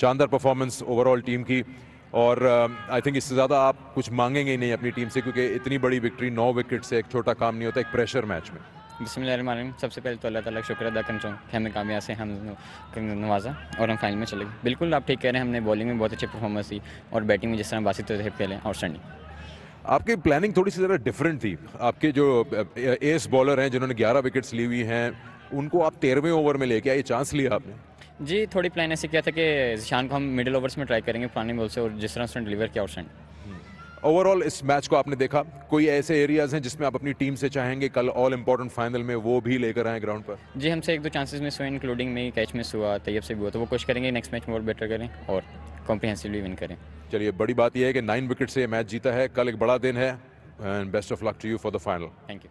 शानदार performance overall team की। और आई थिंक इससे ज़्यादा आप कुछ मांगेंगे ही नहीं अपनी टीम से क्योंकि इतनी बड़ी विक्ट्री नौ विकेट से एक छोटा काम नहीं होता एक प्रेशर मैच में। बिस्मिल्लाहिर्रहमानिर्रहीम। सबसे पहले तो अल्लाह ताला शुक्र अदा करना चाहूँ कि हमें कामयाब से हम नवाजा और हम फाइनल में चले गए। बिल्कुल आप ठीक कह रहे हैं हमने बॉलिंग में बहुत अच्छी परफॉर्मेंस दी और बैटिंग में जिस तरह बासित तहब खेले आउटस्टैंडिंग आपकी प्लानिंग थोड़ी सी ज़रा डिफरेंट थी। आपके जो एस बॉलर हैं जिन्होंने 11 विकेट्स ली हुई हैं उनको आप तेरहवें ओवर में लेके आए चांस लिया आपने? जी थोड़ी प्लान ऐसे किया था कि शान को हम मिडिल ओवर्स में ट्राई करेंगे पुराने बॉल से और जिस तरह उसने डिलीवर किया आउटस्टैंडिंग ओवरऑल इस मैच को आपने देखा। कोई ऐसे एरियाज़ हैं जिसमें आप अपनी टीम से चाहेंगे कल ऑल इंपॉर्टेंट फाइनल में वो भी लेकर आए ग्राउंड पर? जी हमसे एक दो चांसेस मिस हुए इंक्लूडिंग में कैच मिस हुआ तैयब से भी हुआ तो वो कोशिश करेंगे नेक्स्ट मैच में और बेटर करें और कॉम्प्रिहेंसिवली विन करें। चलिए बड़ी बात यह है कि नाइन विकेट से मैच जीता है। कल एक बड़ा दिन है and best of luck to you for the final thank you